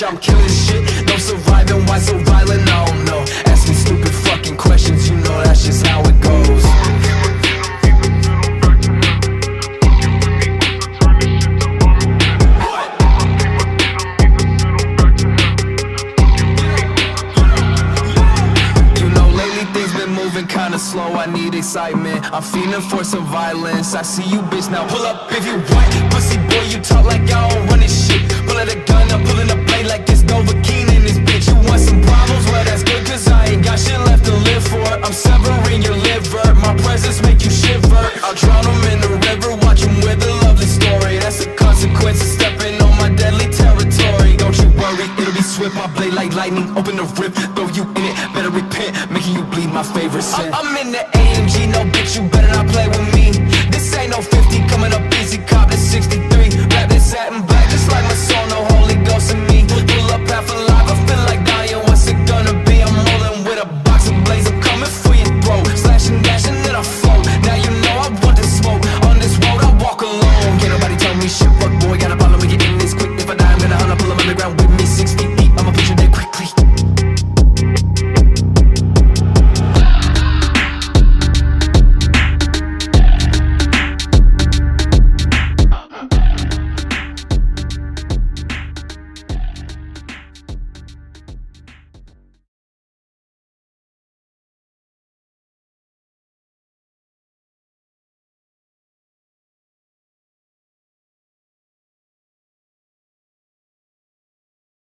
bitch, I'm killing shit. No surviving, why so violent? I don't know. Asking stupid fucking questions, you know that's just how it goes. You know, lately things been moving kinda slow, I need excitement. I'm feeling for some violence, I see you bitch now Pull up if you want, pussy boy, you talk like I don't run this shit. Pulling a gun up, pulling a my blade like lightning. Open the rip, throw you in it, better repent Making you bleed my favorite sin I'm in the